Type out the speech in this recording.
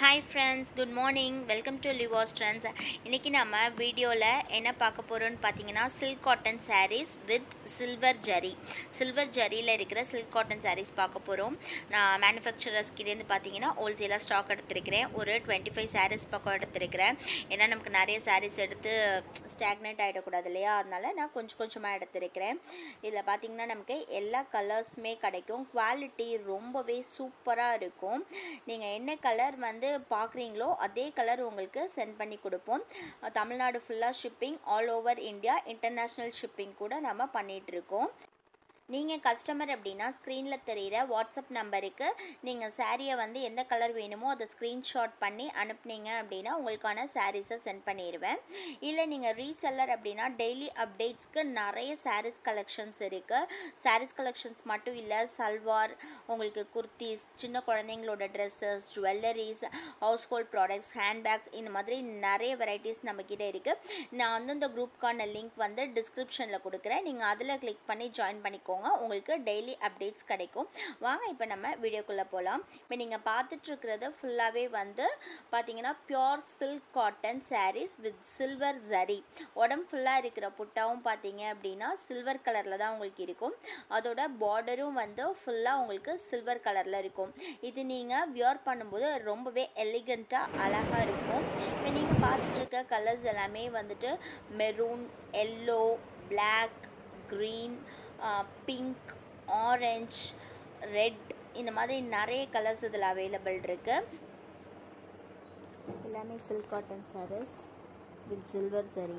Hi friends good morning welcome to Livas friends இன்றைக்கி நம்ம வீடியோவில் என்ன பார்க்க போகிறோன்னு பார்த்தீங்கன்னா silk cotton sarees with silver zari silver ஜரியில் இருக்கிற சில்க் காட்டன் சாரீஸ் பார்க்க போகிறோம் நான் மேனுஃபேக்சரர்ஸ்கிட்டேருந்து பார்த்தீங்கன்னா ஹோல்சேலாக ஸ்டாக் எடுத்திருக்கிறேன். ஒரு டுவெண்ட்டி ஃபைவ் சாரீஸ் பக்கம் எடுத்திருக்கிறேன். ஏன்னா நமக்கு நிறைய சாரீஸ் எடுத்து ஸ்டாக்னேட் ஆகிடக்கூடாது இல்லையா? அதனால் நான் கொஞ்சம் கொஞ்சமாக எடுத்திருக்கிறேன். இதில் பார்த்தீங்கன்னா நமக்கு எல்லா கலர்ஸுமே கிடைக்கும். குவாலிட்டி ரொம்பவே சூப்பராக இருக்கும். நீங்கள் என்ன கலர் வந்து பார்க்குறீங்களோ அதே கலர் உங்களுக்கு சென்ட் பண்ணி கொடுப்போம். தமிழ்நாடு ஃபுல்லாக shipping all over India international shipping கூட நம்ம பண்ணிகிட்ருக்கோம் நீங்கள் கஸ்டமர் அப்படின்னா ஸ்க்ரீனில் தெரிகிற வாட்ஸ்அப் நம்பருக்கு நீங்கள் சாரியை வந்து எந்த கலர் வேணுமோ அதை ஸ்க்ரீன்ஷாட் பண்ணி அனுப்புனீங்க அப்படின்னா உங்களுக்கான சாரீஸை சென்ட் பண்ணிடுவேன் இல்லை நீங்கள் ரீசெல்லர் அப்படின்னா டெய்லி அப்டேட்ஸ்க்கு நிறைய சாரீஸ் கலெக்ஷன்ஸ் இருக்குது சாரீஸ் கலெக்ஷன்ஸ் மட்டும் இல்லை சல்வார் உங்களுக்கு குர்த்திஸ் சின்ன குழந்தைங்களோட dresses jewelleries household products handbags இந்த மாதிரி நிறைய வெரைட்டிஸ் நம்மக்கிட்ட இருக்குது நான் வந்து இந்த குரூப்க்கான லிங்க் வந்து டிஸ்கிரிப்ஷனில் கொடுக்குறேன். நீங்கள் அதில் கிளிக் பண்ணி ஜாயின் பண்ணிக்கோங்க. உங்களுக்கு டெய்லி அப்டேட்ஸ் கிடைக்கும். வாங்க இப்போ நம்ம வீடியோக்குள்ளே போகலாம் இப்போ நீங்கள் பார்த்துட்ருக்கிறது ஃபுல்லாகவே வந்து பார்த்தீங்கன்னா pure silk cotton sarees with silver zari உடம்பு ஃபுல்லாக இருக்கிற புட்டாவும் பார்த்தீங்க அப்படின்னா சில்வர் கலரில் தான் உங்களுக்கு இருக்கும். அதோட பார்டரும் வந்து ஃபுல்லாக உங்களுக்கு சில்வர் கலரில் இருக்கும். இது நீங்கள் வியர் பண்ணும்போது ரொம்பவே எலிகண்ட்டாக அழகாக இருக்கும். இப்போ நீங்கள் பார்த்துட்ருக்க கலர்ஸ் எல்லாமே வந்துட்டு maroon yellow black green pink orange red இந்த மாதிரி நிறைய கலர்ஸ் இதில் அவைலபிள் இருக்குது எல்லாமே silk cotton sarees with silver zari